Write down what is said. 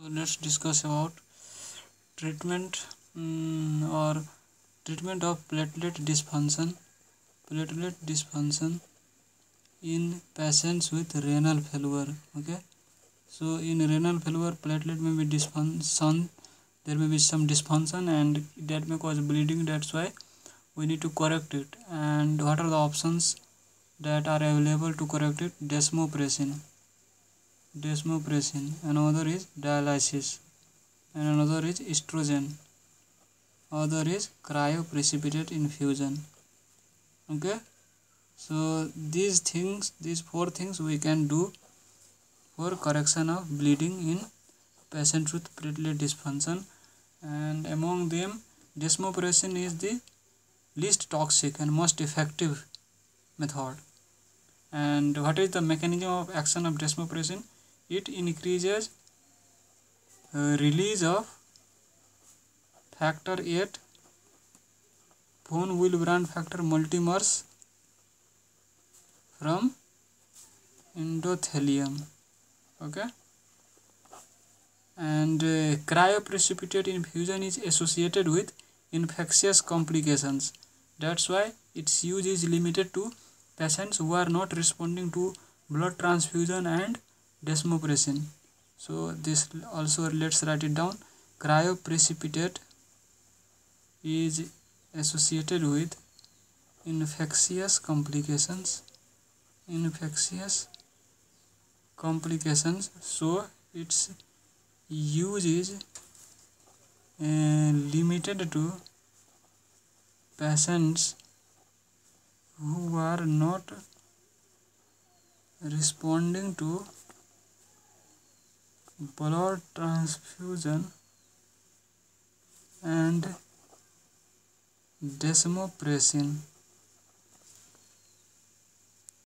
so let's discuss about treatment um, or treatment of platelet dysfunction. Platelet dysfunction in patients with renal failure okay? So in renal failure platelet may be dysfunction there may be some dysfunction and that may cause bleeding that's why we need to correct it. And what are the options that are available to correct it? Desmopressin desmopressin another is dialysis and another is estrogen. Other is cryoprecipitate infusion. Okay? So these things these four things we can do for correction of bleeding in patients with platelet dysfunction. And among them desmopressin is the least toxic and most effective method. And what is the mechanism of action of desmopressin it increases uh, release of factor 8 von Willebrand factor multimers from endothelium okay? And uh, cryoprecipitate infusion is associated with infectious complications. That's why its use is limited to patients who are not responding to blood transfusion and desmopressin. So this also let's write it down. Cryoprecipitate is associated with infectious complications. Infectious complications. So its use is uh, limited to patients who are not responding to blood transfusion and desmopressin